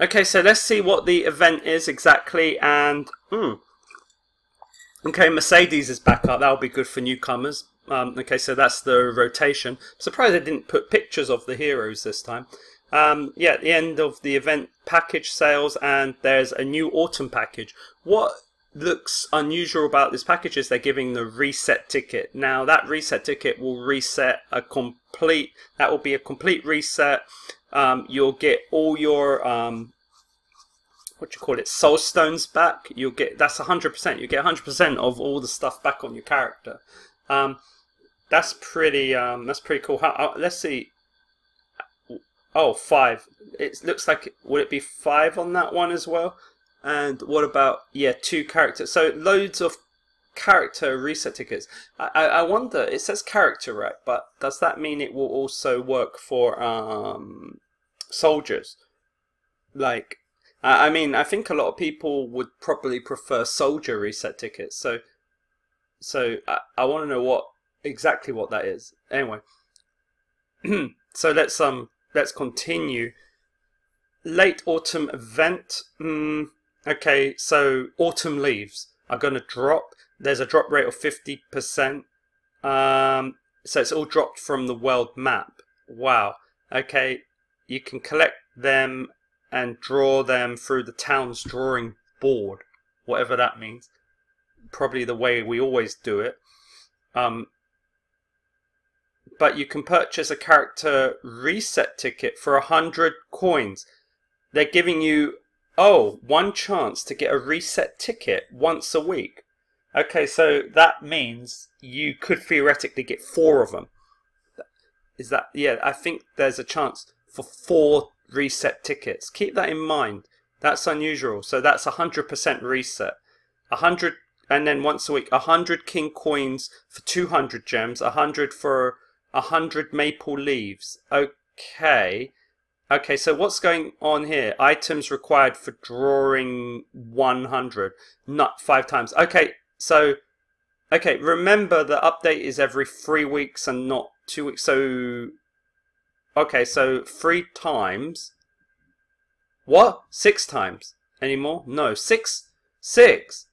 Okay, so let's see what the event is exactly. And hmm. okay, Mercedes is back up. That'll be good for newcomers. Um, okay, so that's the rotation. Surprised they didn't put pictures of the heroes this time. Um, yeah, at the end of the event, package sales, and there's a new autumn package. What looks unusual about this package is they're giving the reset ticket. Now, that reset ticket will reset a complete. That will be a complete reset. Um, you'll get all your um, what you call it soul stones back. You'll get that's hundred percent. You get hundred percent of all the stuff back on your character. Um, that's pretty. Um, that's pretty cool. How, uh, let's see. Oh, five. It looks like would it be five on that one as well? And what about yeah, two characters? So loads of character reset tickets. I, I wonder. It says character right, but does that mean it will also work for um, soldiers? Like, I, I mean, I think a lot of people would probably prefer soldier reset tickets. So, so I, I want to know what exactly what that is. Anyway, so let's um let's continue. Late autumn event. Mm, okay, so autumn leaves are going to drop. There's a drop rate of 50%. Um, so it's all dropped from the world map. Wow. Okay, you can collect them and draw them through the town's drawing board, whatever that means. Probably the way we always do it. Um, but you can purchase a character reset ticket for a hundred coins. They're giving you oh one chance to get a reset ticket once a week. Okay, so that means you could theoretically get four of them. Is that yeah? I think there's a chance for four reset tickets. Keep that in mind. That's unusual. So that's a hundred percent reset. A hundred and then once a week, a hundred king coins for two hundred gems, a hundred for a hundred maple leaves. Okay. Okay, so what's going on here? Items required for drawing 100, not five times. Okay, so, okay, remember the update is every three weeks and not two weeks. So, okay, so three times. What? Six times? Anymore? No, six. Six.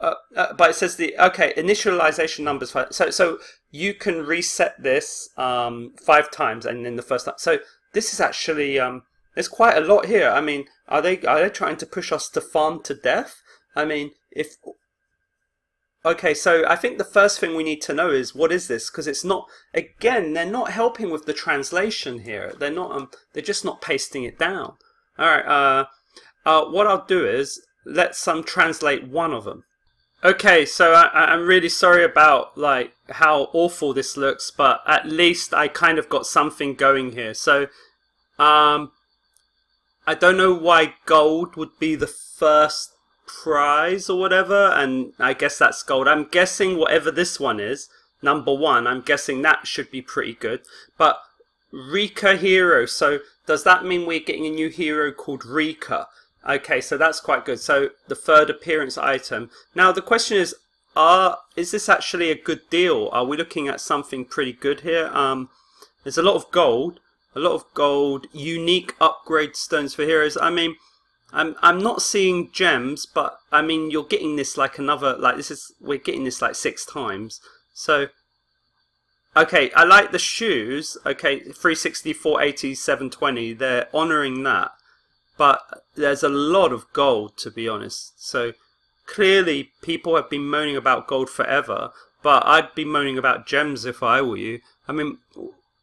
Uh, uh, but it says the okay initialization numbers five. So so you can reset this um, five times, and then the first time. So this is actually um, there's quite a lot here. I mean, are they are they trying to push us to farm to death? I mean, if okay, so I think the first thing we need to know is what is this? Because it's not again, they're not helping with the translation here. They're not um, they're just not pasting it down. All right. Uh, uh, what I'll do is let's um translate one of them. Okay, so I, am really sorry about like how awful this looks, but at least I kind of got something going here. So, um, I don't know why gold would be the first prize or whatever, and I guess that's gold. I'm guessing whatever this one is, number one, I'm guessing that should be pretty good. But Rika hero, so does that mean we're getting a new hero called Rika? Okay, so that's quite good. So the third appearance item. Now the question is, are is this actually a good deal? Are we looking at something pretty good here? Um, there's a lot of gold, a lot of gold, unique upgrade stones for heroes. I mean, I'm I'm not seeing gems, but I mean you're getting this like another like this is we're getting this like six times. So okay, I like the shoes. Okay, 360, 480, 720. They're honoring that but there's a lot of gold to be honest. So clearly people have been moaning about gold forever, but I'd be moaning about gems if I were you. I mean,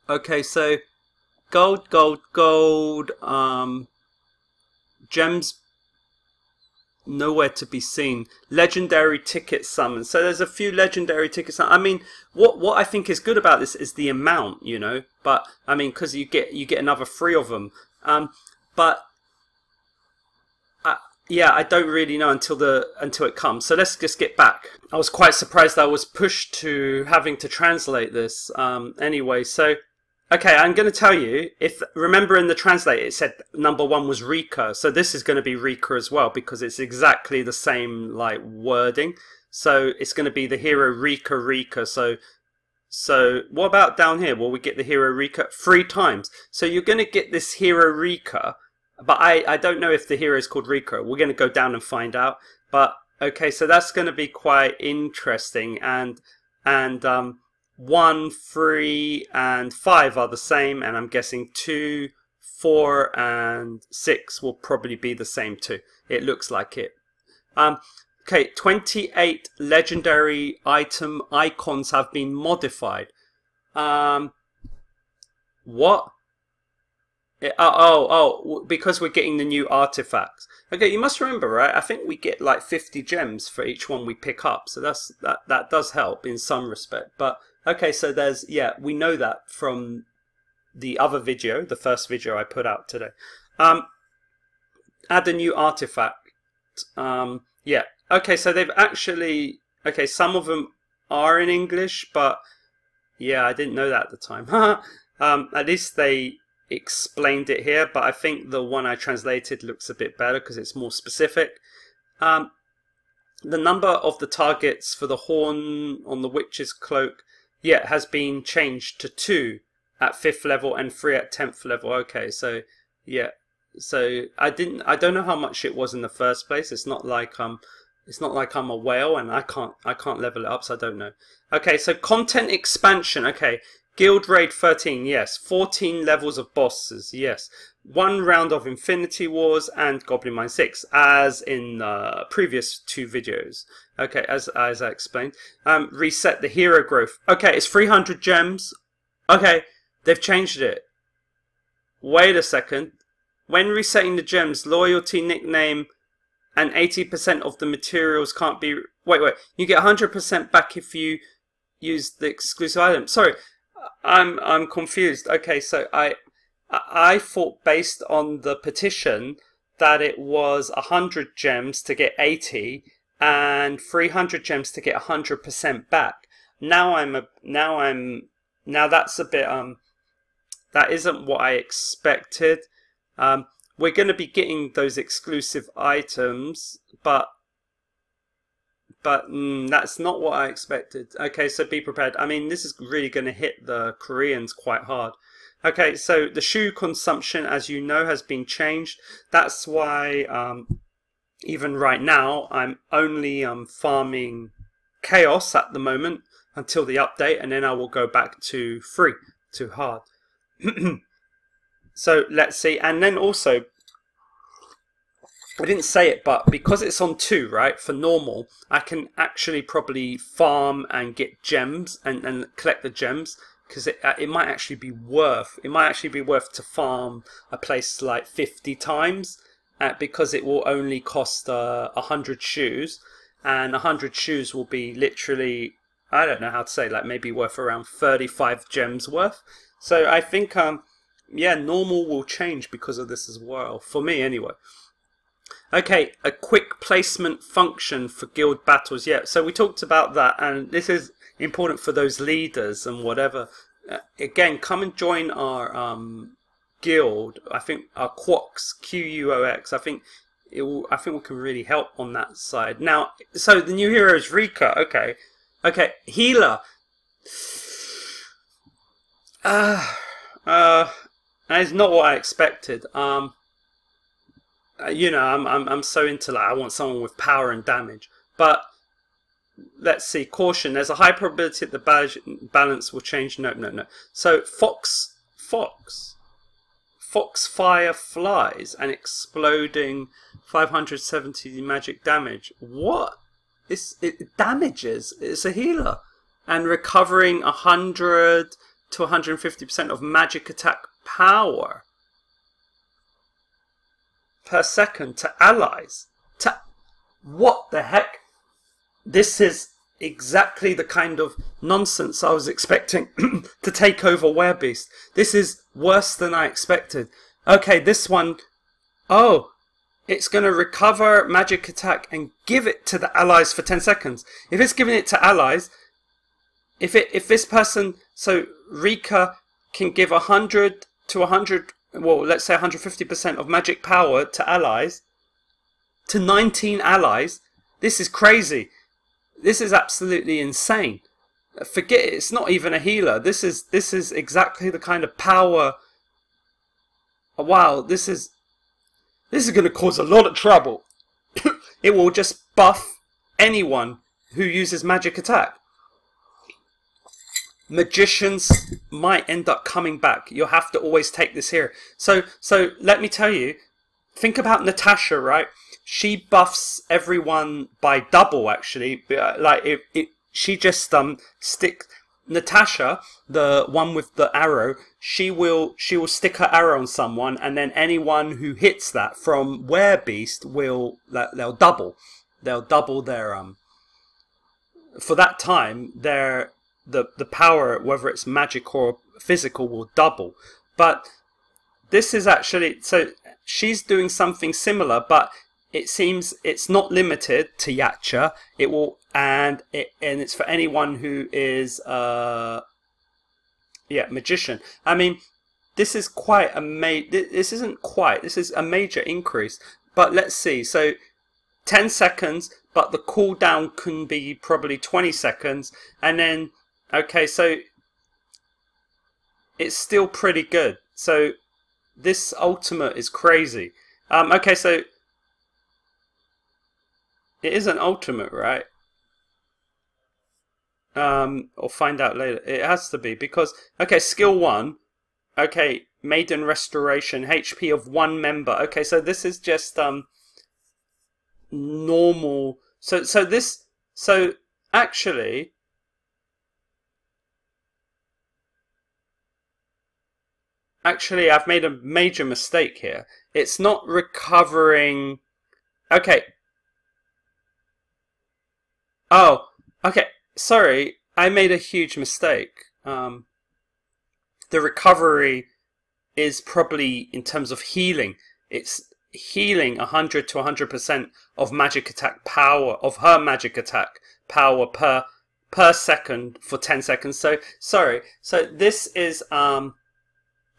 okay, so gold, gold, gold, um, gems nowhere to be seen. Legendary ticket summons. So there's a few legendary tickets. I mean, what what I think is good about this is the amount, you know. But I mean, because you get you get another three of them. Um, but yeah, I don't really know until the until it comes. So let's just get back. I was quite surprised I was pushed to having to translate this. Um, anyway, so okay, I'm going to tell you. If remember in the translate, it said number one was Rika, so this is going to be Rika as well because it's exactly the same like wording. So it's going to be the hero Rika Rika. So so what about down here? Will we get the hero Rika three times? So you're going to get this hero Rika but I, I don't know if the hero is called Rika. We're going to go down and find out. But okay, so that's going to be quite interesting. And and um, one, three, and five are the same, and I'm guessing two, four, and six will probably be the same too. It looks like it. Um, okay, 28 legendary item icons have been modified. Um, what? oh, oh, oh, because we're getting the new artifacts. Okay, you must remember, right? I think we get like 50 gems for each one we pick up. So that's that that does help in some respect. But okay, so there's yeah, we know that from the other video, the first video I put out today. Um add a new artifact. Um yeah. Okay, so they've actually okay, some of them are in English, but yeah, I didn't know that at the time. um at least they explained it here, but I think the one I translated looks a bit better because it's more specific. Um, the number of the targets for the horn on the witch's cloak, yeah, has been changed to two at fifth level and three at tenth level. Okay, so yeah, so I didn't, I don't know how much it was in the first place. It's not like um, it's not like I'm a whale and I can't, I can't level it up, so I don't know. Okay, so content expansion. Okay, Guild Raid 13, yes. 14 levels of bosses, yes. One round of Infinity Wars and Goblin Mine 6, as in the previous two videos. Okay, as, as I explained. Um, reset the hero growth. Okay, it's 300 gems. Okay, they've changed it. Wait a second. When resetting the gems, loyalty, nickname, and 80% of the materials can't be... Wait, wait. You get 100% back if you use the exclusive item. Sorry, I'm I'm confused. Okay, so I I thought based on the petition that it was hundred gems to get eighty and three hundred gems to get hundred percent back. Now I'm a now I'm now that's a bit um that isn't what I expected. Um, we're going to be getting those exclusive items, but but mm, that's not what I expected. Okay, so be prepared. I mean, this is really going to hit the Koreans quite hard. Okay, so the shoe consumption, as you know, has been changed. That's why um, even right now, I'm only um, farming chaos at the moment until the update, and then I will go back to free, to hard. so let's see. And then also, I didn't say it, but because it's on two, right, for normal, I can actually probably farm and get gems and, and collect the gems because it, uh, it might actually be worth, it might actually be worth to farm a place like 50 times uh, because it will only cost uh, 100 shoes and 100 shoes will be literally, I don't know how to say, like maybe worth around 35 gems worth. So I think, um, yeah, normal will change because of this as well, for me anyway. Okay, a quick placement function for guild battles. Yeah, so we talked about that, and this is important for those leaders and whatever. Uh, again, come and join our um, guild. I think our Quox, Q-U-O-X. I think it will. I think we can really help on that side. Now, so the new hero is Rika. Okay, okay, healer. Uh, uh, that is not what I expected. Um, uh, you know, I'm, I'm, I'm so into like, I want someone with power and damage. But let's see, caution, there's a high probability that the balance will change. No, no, no. So Fox, Fox, Foxfire flies and exploding 570 magic damage. What? It's, it damages. It's a healer. And recovering 100 to 150% of magic attack power per second to allies. To what the heck? This is exactly the kind of nonsense I was expecting to take over Werebeast. This is worse than I expected. Okay, this one, oh, it's going to recover magic attack and give it to the allies for 10 seconds. If it's giving it to allies, if it if this person, so Rika can give 100 to 100 well, let's say 150% of magic power to allies, to 19 allies. This is crazy. This is absolutely insane. Forget it. It's not even a healer. This is this is exactly the kind of power. Wow, this is this is going to cause a lot of trouble. it will just buff anyone who uses magic attack. Magicians might end up coming back. You'll have to always take this here. So, so let me tell you. Think about Natasha, right? She buffs everyone by double, actually. Uh, like it, it she just um stick Natasha, the one with the arrow, she will she will stick her arrow on someone, and then anyone who hits that from Beast will they'll double, they'll double their um. For that time, their the the power, whether it's magic or physical, will double. But this is actually so she's doing something similar, but it seems it's not limited to Yacha. It will and it and it's for anyone who is uh yeah magician. I mean, this is quite a ma- This isn't quite. This is a major increase. But let's see. So, ten seconds, but the cooldown can be probably twenty seconds, and then okay, so it's still pretty good. So this ultimate is crazy. Um, okay, so it is an ultimate, right? Um, or find out later. It has to be because okay, skill one. Okay, maiden restoration, HP of one member. Okay, so this is just um normal. So so this so actually actually I've made a major mistake here. It's not recovering. Okay, Oh, okay. Sorry, I made a huge mistake. Um, the recovery is probably in terms of healing. It's healing 100 to 100% of magic attack power, of her magic attack power per per second for 10 seconds. So, sorry. So this is, um,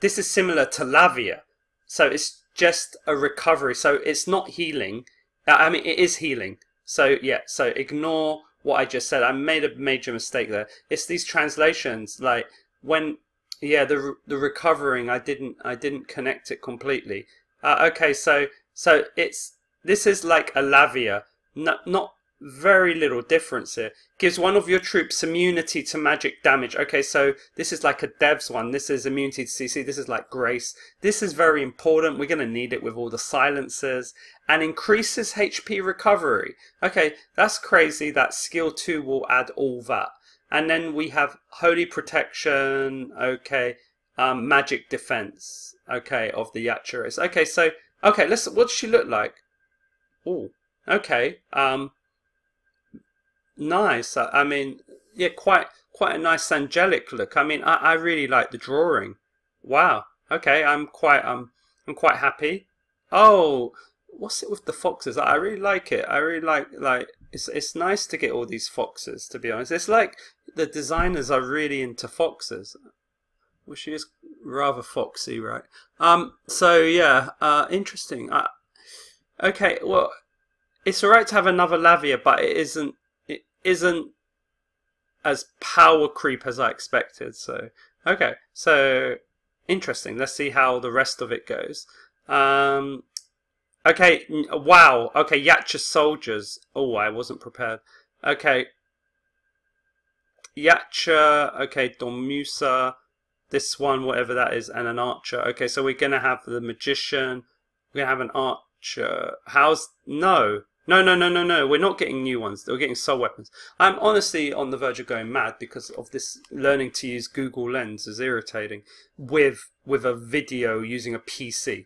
this is similar to Lavia. So it's just a recovery. So it's not healing. I mean, it is healing, so yeah, so ignore what I just said. I made a major mistake there. It's these translations, like when yeah, the the recovering, I didn't I didn't connect it completely. Uh, okay, so so it's this is like a lavia, not not very little difference here. Gives one of your troops immunity to magic damage. Okay, so this is like a devs one. This is immunity to CC. This is like grace. This is very important. We're going to need it with all the silencers. And increases HP recovery. Okay, that's crazy. That skill 2 will add all that. And then we have holy protection. Okay, um, magic defense. Okay, of the Yacharis. Okay, so, okay, let's, what does she look like? Oh, okay. Um, nice. I, mean, yeah, quite quite a nice angelic look. I mean, I, I really like the drawing. Wow. Okay, I'm quite um I'm quite happy. Oh, what's it with the foxes? I really like it. I really like like it's it's nice to get all these foxes. To be honest, it's like the designers are really into foxes. Well, she is rather foxy, right? Um. So yeah. Uh. Interesting. Uh, okay. Well, it's alright to have another Lavia, but it isn't isn't as power creep as I expected. So okay, so interesting. Let's see how the rest of it goes. Um, okay, wow. Okay, Yacha soldiers. Oh, I wasn't prepared. Okay, Yacha. Okay, Dormusa. This one, whatever that is, and an archer. Okay, so we're gonna have the magician. We're gonna have an archer. How's no? No, no, no, no, no. We're not getting new ones. We're getting soul weapons. I'm honestly on the verge of going mad because of this learning to use Google Lens is irritating with with a video using a PC.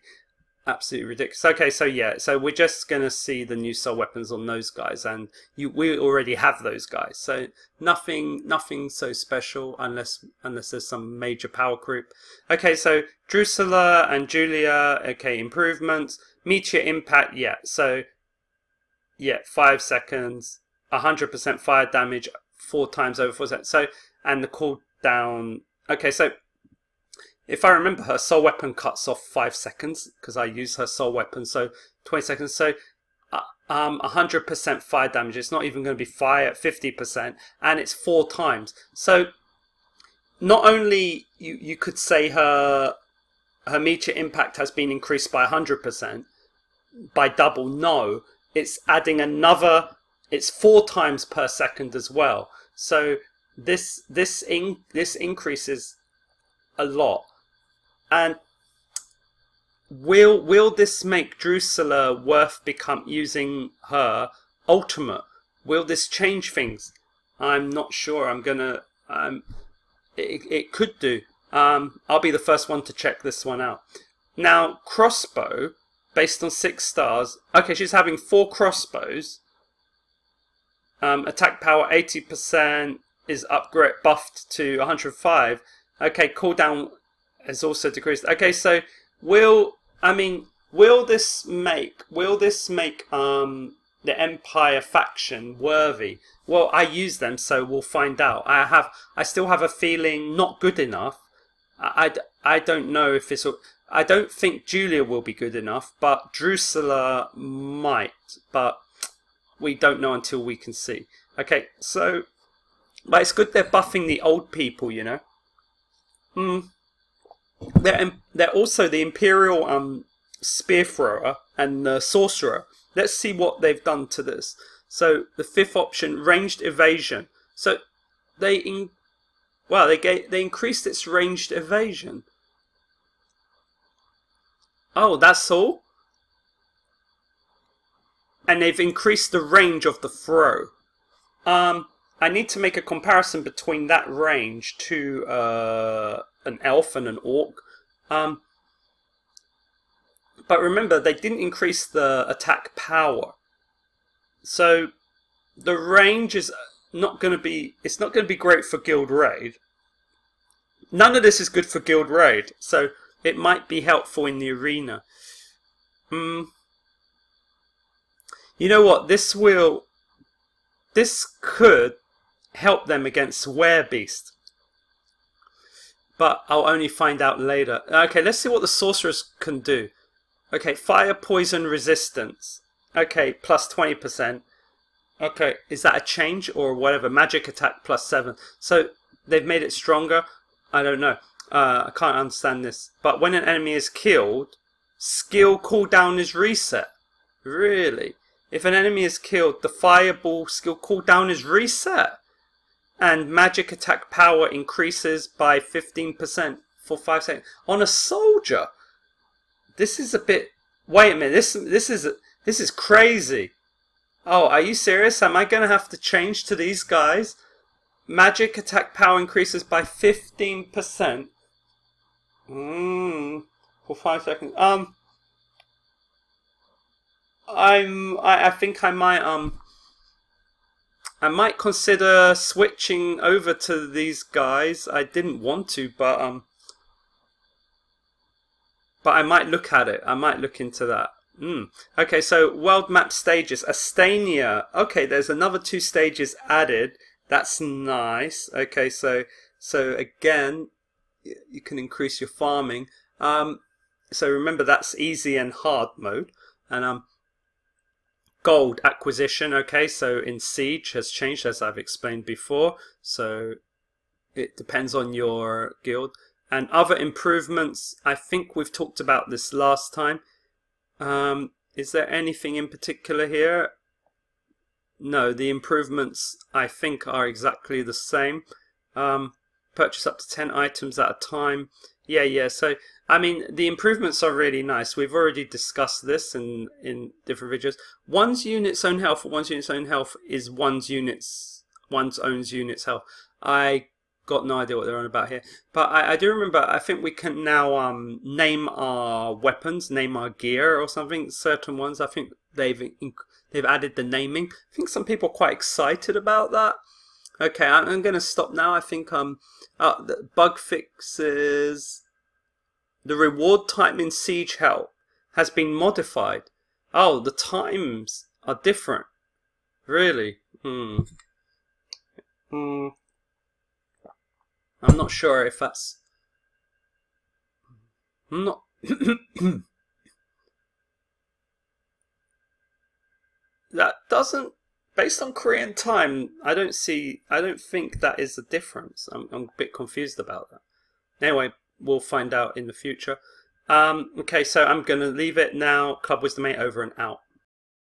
Absolutely ridiculous. Okay, so yeah, so we're just gonna see the new soul weapons on those guys, and you we already have those guys. So nothing, nothing so special unless unless there's some major power creep. Okay, so Drusilla and Julia. Okay, improvements. Meteor impact. Yeah, so yeah, five seconds, 100% fire damage, four times over four seconds. So, and the cooldown. Okay, so if I remember, her soul weapon cuts off five seconds because I use her soul weapon. So 20 seconds. So uh, um, 100% fire damage. It's not even going to be fire at 50%, and it's four times. So not only you you could say her her meteor impact has been increased by 100%, by double. No, it's adding another. It's four times per second as well. So this this in this increases a lot, and will will this make Drusilla worth become using her ultimate? Will this change things? I'm not sure. I'm gonna. Um, it, it could do. Um, I'll be the first one to check this one out. Now, crossbow, based on six stars. Okay, she's having four crossbows. Um, attack power 80% is upgrade buffed to 105. Okay, cooldown has also decreased. Okay, so will I mean will this make will this make um the Empire faction worthy? Well, I use them, so we'll find out. I have I still have a feeling not good enough. I, I, I don't know if this will. I don't think Julia will be good enough, but Drusilla might. But we don't know until we can see. Okay, so but it's good they're buffing the old people, you know. Hmm. They're they're also the Imperial um spear thrower and the sorcerer. Let's see what they've done to this. So the fifth option, ranged evasion. So they in well they gave, they increased its ranged evasion. Oh, that's all. And they've increased the range of the throw. Um, I need to make a comparison between that range to uh, an elf and an orc. Um, but remember, they didn't increase the attack power. So the range is not going to be, it's not going to be great for Guild Raid. None of this is good for Guild Raid, so it might be helpful in the arena. Hmm. You know what? This will, this could help them against Beast, But I'll only find out later. Okay, let's see what the sorceress can do. Okay, fire poison resistance. Okay, plus 20%. Okay, is that a change or whatever? Magic attack plus 7. So they've made it stronger? I don't know. Uh, I can't understand this. But when an enemy is killed, skill cooldown is reset. Really? If an enemy is killed, the fireball skill cooldown is reset and magic attack power increases by 15% for 5 seconds. On a soldier! This is a bit... Wait a minute, this, this, is, this is crazy. Oh, are you serious? Am I going to have to change to these guys? Magic attack power increases by 15%. Mmm. For 5 seconds. Um... I'm... I, I think I might, um... I might consider switching over to these guys. I didn't want to, but um, but I might look at it. I might look into that. Mm. Okay, so world map stages. Astania. Okay, there's another two stages added. That's nice. Okay, so so again, you can increase your farming. Um, so remember that's easy and hard mode. And um, gold acquisition okay so in siege has changed as I've explained before. So it depends on your guild. And other improvements I think we've talked about this last time. Um, is there anything in particular here? No the improvements I think are exactly the same. Um, purchase up to 10 items at a time yeah yeah so I mean, the improvements are really nice. We've already discussed this in, in different videos. One's unit's own health, one's unit's own health is one's unit's one's own unit's health. I got no idea what they're on about here. But I, I do remember, I think we can now um, name our weapons, name our gear or something, certain ones. I think they've they've added the naming. I think some people are quite excited about that. Okay, I'm, going to stop now. I think um, uh, the bug fixes the reward time in Siege Hell has been modified. Oh, the times are different. Really? Hmm. Hmm. I'm not sure if that's... I'm not... that doesn't... Based on Korean time, I don't see... I don't think that is the difference. I'm, I'm a bit confused about that. Anyway, we'll find out in the future. Um, okay, so I'm going to leave it now. Club Wisdom 8 over and out.